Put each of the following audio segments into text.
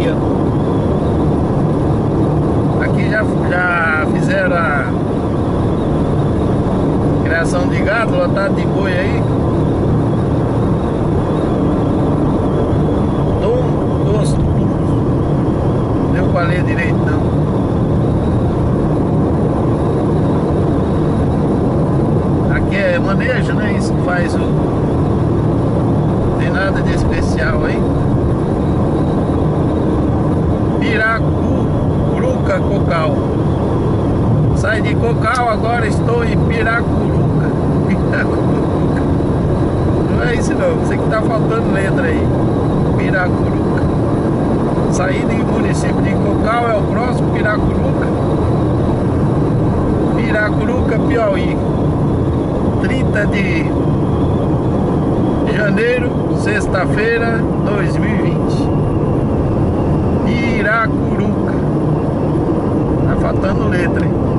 aqui, ó. Aqui já, já fizeram a criação de gado, lotado de boi aí. Dom gosto. Deu pra ler direito não. Aqui é manejo, né? Isso que faz o. Não tem nada de especial aí. Piracuruca Cocal. Sai de Cocal, agora estou em Piracuruca. Piracuruca. Não é isso não, você que tá faltando letra aí. Piracuruca. Saí do município de Cocal, é o próximo Piracuruca. Piracuruca, Piauí. 30 de janeiro, sexta-feira, 2020. Iracuruca. Tá faltando letra, hein?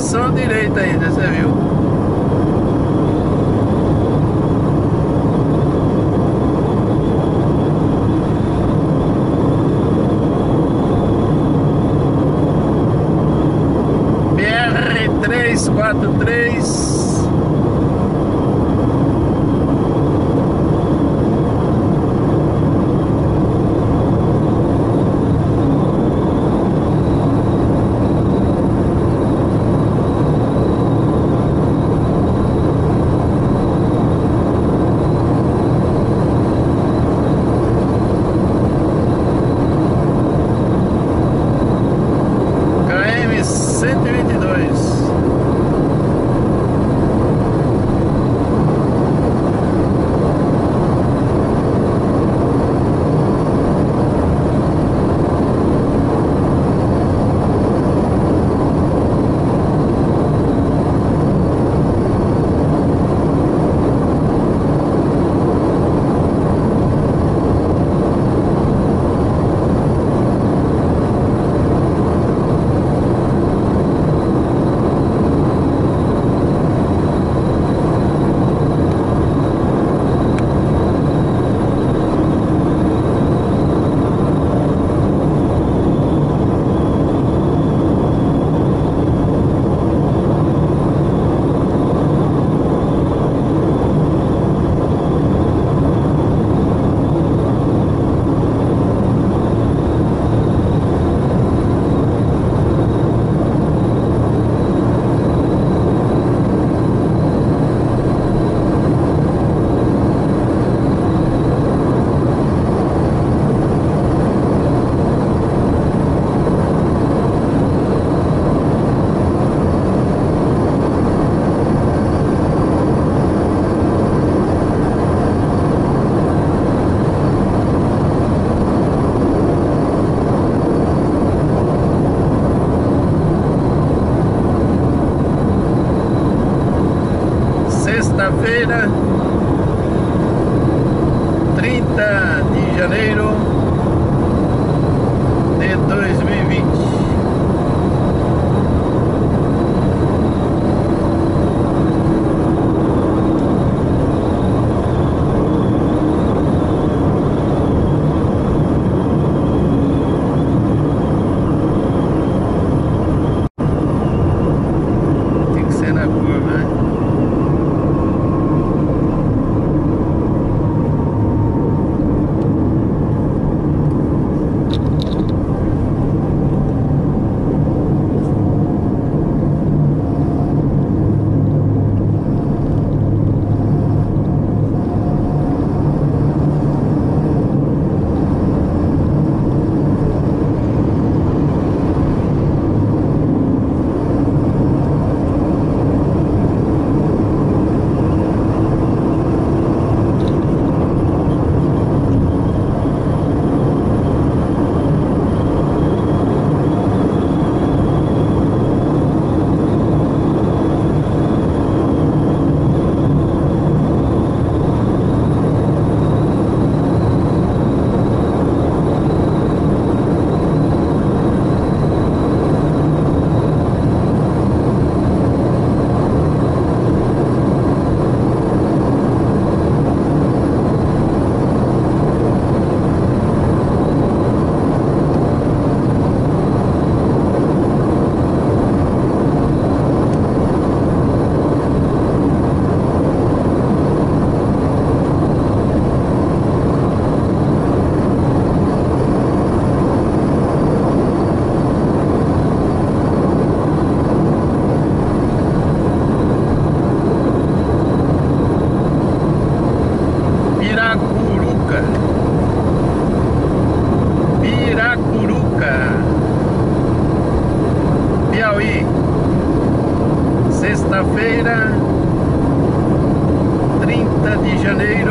Oração direita ainda, você viu? De janeiro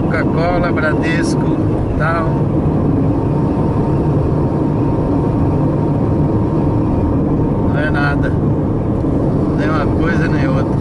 Coca-Cola, Bradesco, tal. Não é nada. Nem uma coisa nem outra.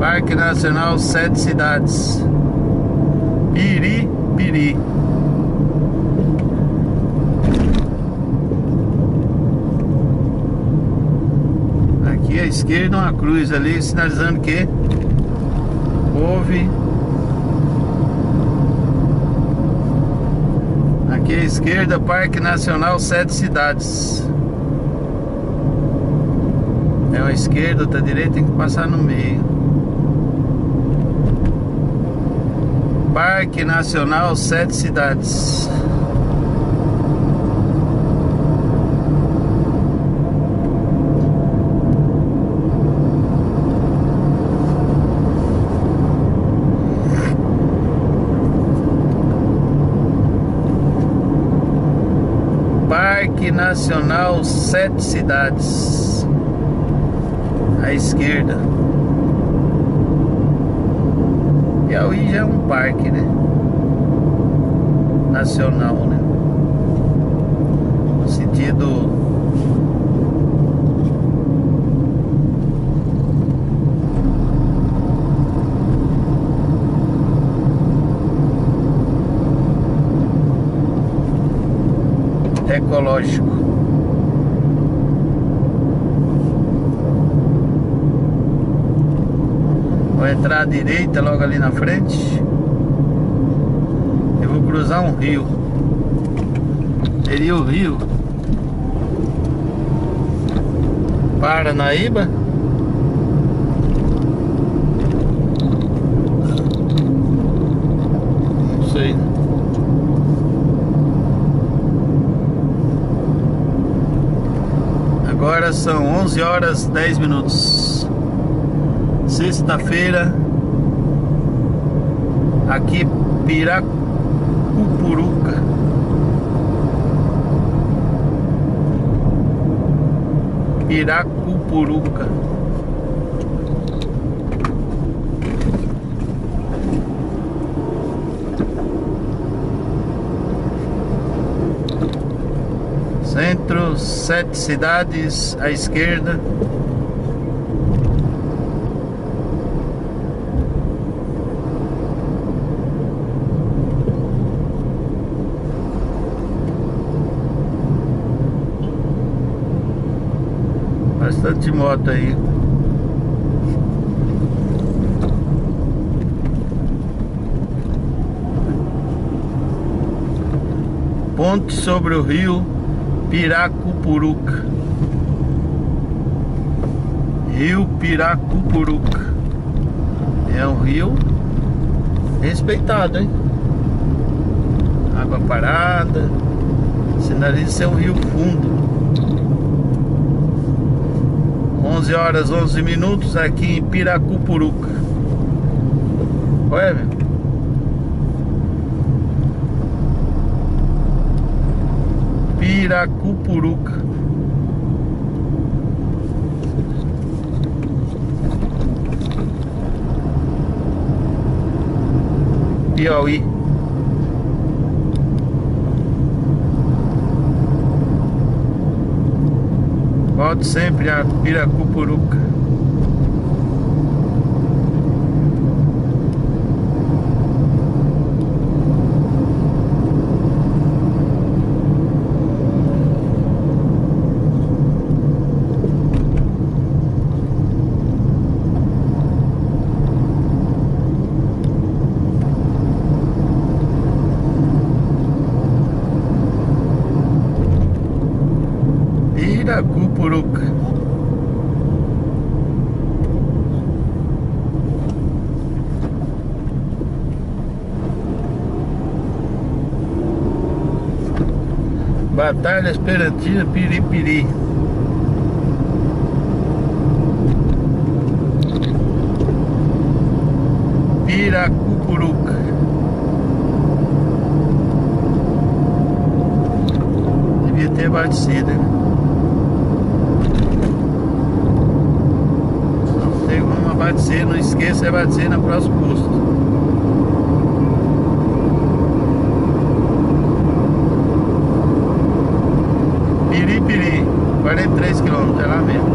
Parque Nacional Sete Cidades. Piri, Piri. Aqui à esquerda uma cruz ali sinalizando que houve Aqui à esquerda Parque Nacional Sete Cidades. É uma esquerda, outra direita, tem que passar no meio. Parque Nacional Sete Cidades Parque Nacional Sete Cidades À esquerda Piauí já é um parque, né? Nacional, né? No sentido ecológico. Vou entrar à direita logo ali na frente. Eu vou cruzar um rio. Seria o rio Paranaíba. Não sei. Agora são 11 horas 10 minutos. Sexta-feira. Aqui Piracupuruca. Piracupuruca. Centro, sete cidades à esquerda. Bastante moto aí. Ponte sobre o rio Piracupuruca. Rio Piracupuruca. É um rio respeitado, hein? Água parada. Sinaliza ser um rio fundo. 11 horas 11 minutos aqui em Piracupuruca. Olha, meu. Piracupuruca. Piauí. Volte sempre a Piracupuruca. Piracupuruca. Batalha Esperantina Piripiri. Piracupuruca. Devia ter batido, né? Não tem como abastecer, não esqueça de abastecer no próximo posto. Piripiri, 43 quilômetros, é lá mesmo.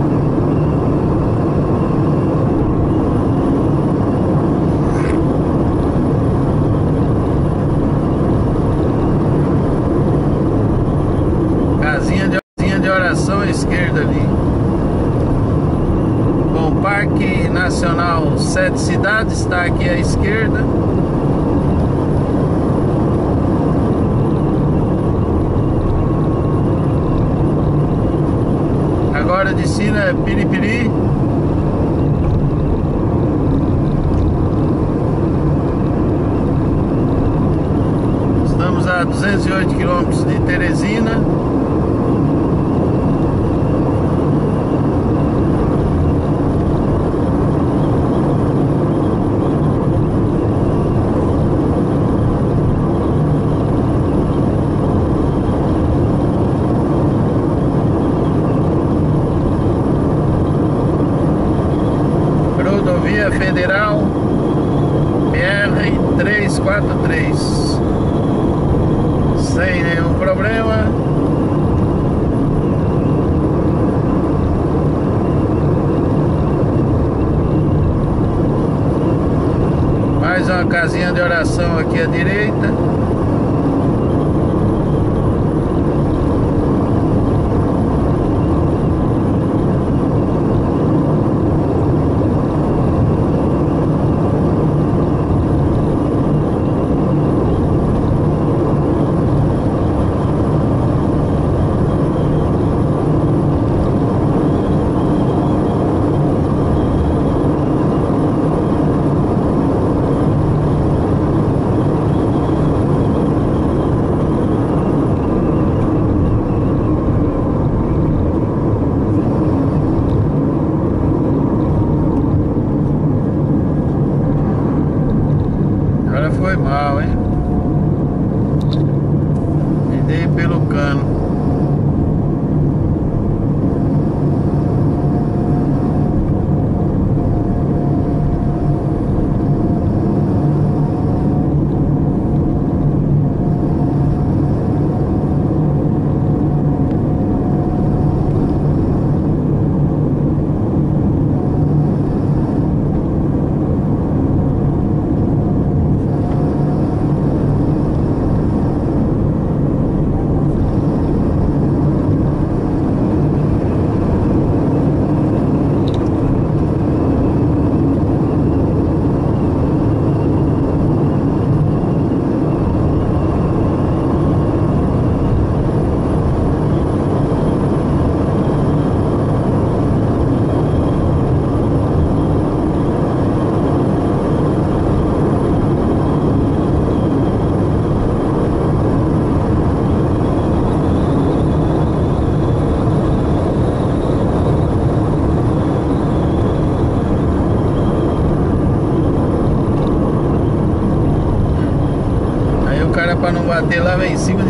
Casinha de, casinha de oração à esquerda ali. Bom, Parque Nacional Sete Cidades está aqui à esquerda. Agora de cima Piripiri. Estamos a 208 quilômetros de Teresina. Aqui à direita. Bater lá, em cima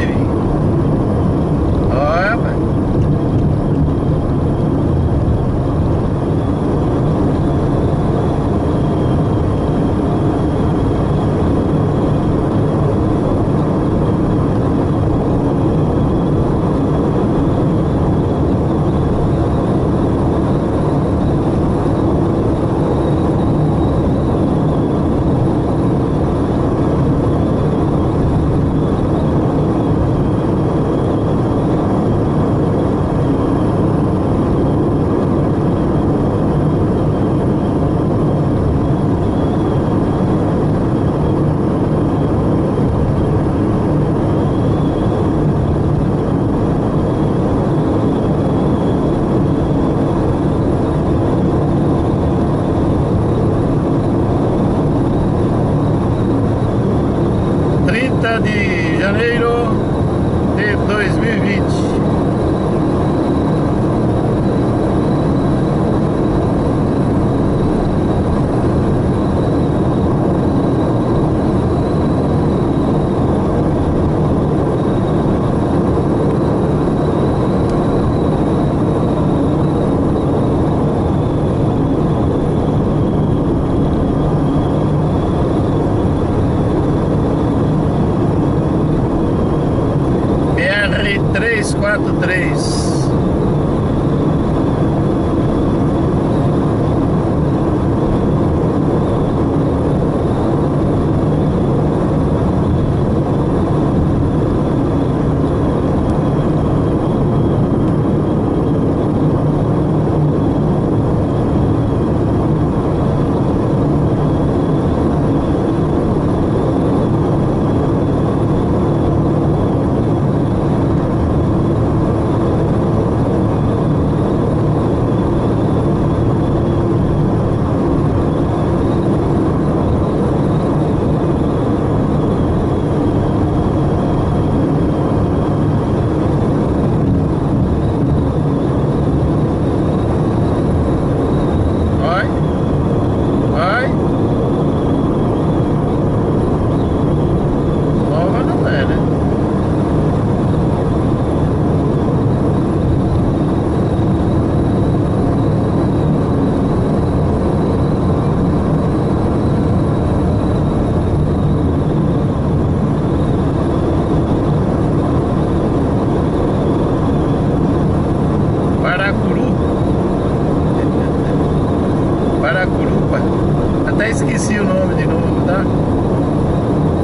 esqueci o nome de novo, tá?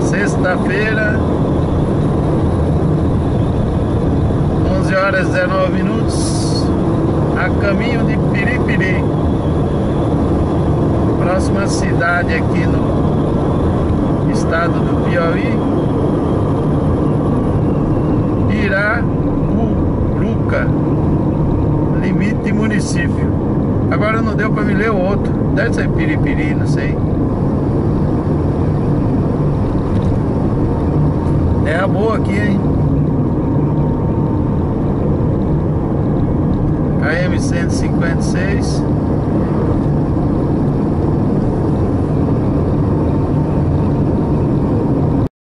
Sexta-feira 11 horas 19 minutos A caminho de Piripiri. Próxima cidade aqui no estado do Piauí. Irapuruca Limite município Agora não deu pra me ler o outro Deve ser Piripiri, não sei É a boa aqui, hein?